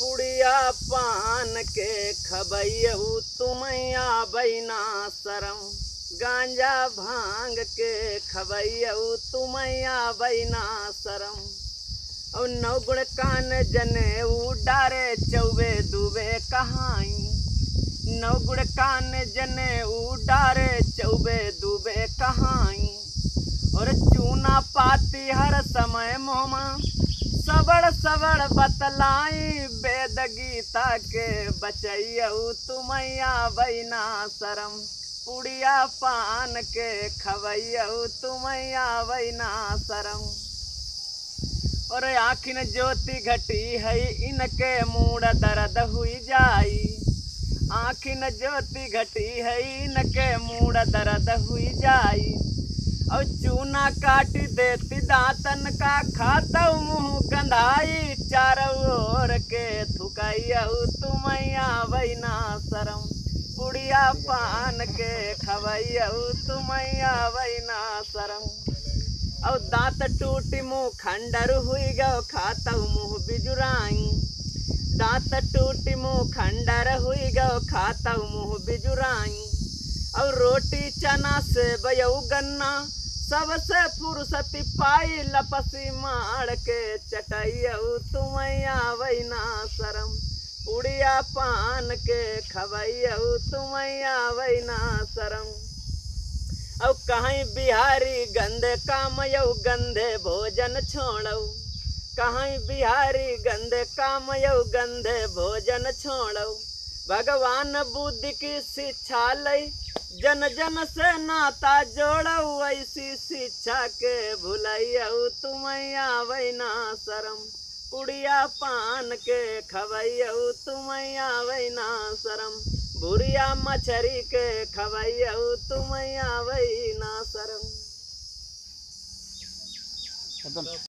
पुड़िया पान के खबैयऊ तुमैया बैना शरम। गांजा भाँग के खबैयऊ तुमैया बैना शरम। और नौगुण कान जने उडारे चौबे दुबे कहाई। नौगुण कान जने उडारे चौबे दुबे कहाई। और चूना पाती हर समय मोमा। सबड़ सबड़ बतलाई वेद गीता के बचैयऊ तुमैया बैना शरम। पुड़िया पान के खवैयऊ तुमैया बैना शरम। और आखिन ज्योति घटी है इनके मूड दर्द हुई जाई। आखिन ज्योति घटी है इनके मूड दर्द हुई जाई। और चूना काट देती दातन का खाता मुँह गंधाई चारों ओर के थुकाइयऊ तुमैया बैना शरम। पुड़िया पान के खवैयऊ तुमैया बैना शरम। और दांत टूटी मुँह खंडर हुई गो खाता मुँह बिजुराई। दांत टूटी मुँह खंडर हुई गो खाता मुँह बिजुराई। और रोटी चना से बयऊ गन्ना सबसे फुर्सती पाई लपसी मार के चटैयऊ तुमैया बैना शरम। उड़िया पान के खबैयऊ तुमैया बैना शरम। औ कहीं बिहारी गंदे कामयऊ गंदे भोजन छोड़ऊ। कहीं बिहारी गंदे कामयऊ गंदे भोजन छोड़ऊ। भगवान बुद्धि की शिक्षा लई जन जन से नाता जोड़ऊ ऐसी शिक्षा के भुलैयऊ तुमैया बैना शरम। पुड़िया पान के खबैयऊ तुमैया बैना शरम। भुरिया मछरी के खबैयऊ तुमैया बैना शरम।